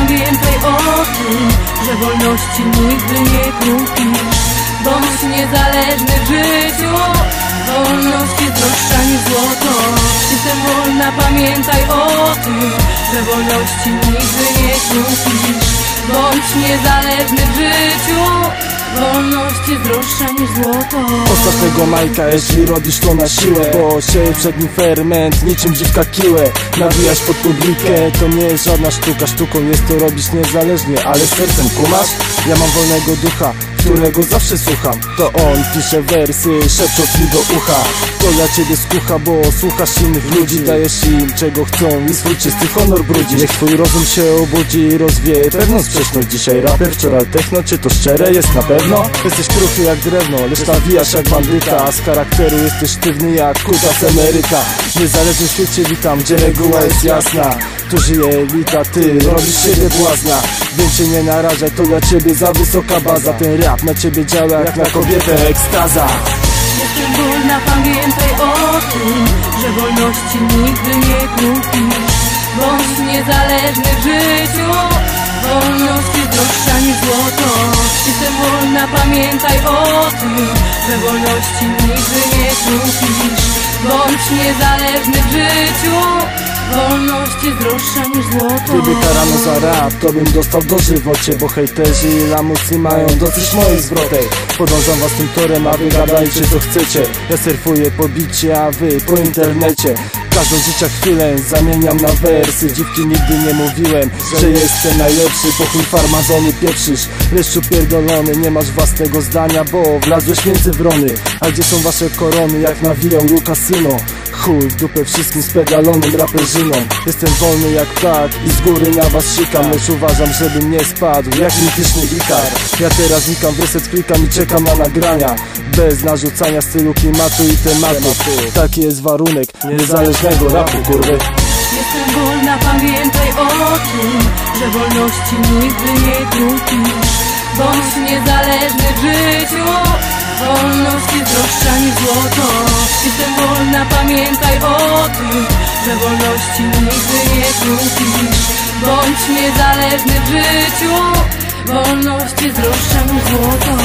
pamiętaj o tym, że wolności nigdy nie kupisz. Bądź niezależny w życiu Wolność jest droższa niż złoto. Jestem wolna, pamiętaj o tym Że wolności nigdy nie kupisz. Bądź niezależny w życiu Wolność jest droższa niż złoto. Ostatniego Majka, jeśli robisz to na siłę Bo sieje przed nim ferment, niczym dziwka kiłę Nawijać pod publikę, to nie jest żadna sztuka. Sztuką jest to robić niezależnie, ale sercem kumasz? Ja mam wolnego ducha, którego zawsze słucham. To on pisze wersy, szepcząc mi do ucha. To dla ciebie skucha, bo słuchasz innych ludzi. Dajesz im czego chcą i swój czysty honor brudzi. Niech twój rozum się obudzi i rozwieje pewną sprzeczność. Dzisiaj raper, wczoraj techno, czy to szczere? Jest na pewno? Jesteś kruchy jak drewno, lecz nawijasz jak bandyta. Z charakteru jesteś sztywny jak kutas emeryta Niezależnie w świecie witam, gdzie reguła jest jasna. Tu żyje elita, ty robisz siebie błazna. Więc się nie narażaj, to dla ciebie za wysoka baza. Ten rap na ciebie działa jak na kobietę ekstaza. Wolna, pamiętaj o tym Że wolności nigdy nie kupisz. Bądź niezależny w życiu Wolność jest droższa niż złoto Jestem wolna, pamiętaj o tym Że wolności nigdy nie kupisz. Bądź niezależny w życiu Wolność jest droższa niż złoto. Gdyby karano za rap, to bym dostał dożywocie Bo hejterzy i lamusy mają dosyć moich zwrotek Podążam was tym torem, a wy gadajcie co chcecie. Ja surfuję po bicie, a wy po internecie. Każdą życia chwilę zamieniam na wersy. Dziwki nigdy nie mówiłem, że jestem najlepszy Pokój farmazony pieprzysz, leszczu pierdolony Nie masz własnego zdania, bo wlazłeś między wrony. A gdzie są wasze korony, jak nawijał Lukasyno Chuj w dupę wszystkim spedalonym Jestem wolny jak ptak i z góry na was sikam Lecz uważam, żebym nie spadł jak mityczny Ikar Ja teraz znikam w reset, klikam i czekam na nagrania. Bez narzucania stylu, klimatu i tematu. Taki jest warunek niezależnego rapu, kurwy. Jestem wolna, pamiętaj o tym, że wolności nigdy nie kupisz. Bądź niezależny w życiu, wolność jest droższa niż złoto. Jestem wolna, pamiętaj o tym, że wolności nigdy nie kupisz. Bądź niezależny w życiu, wolność jest droższa niż złoto.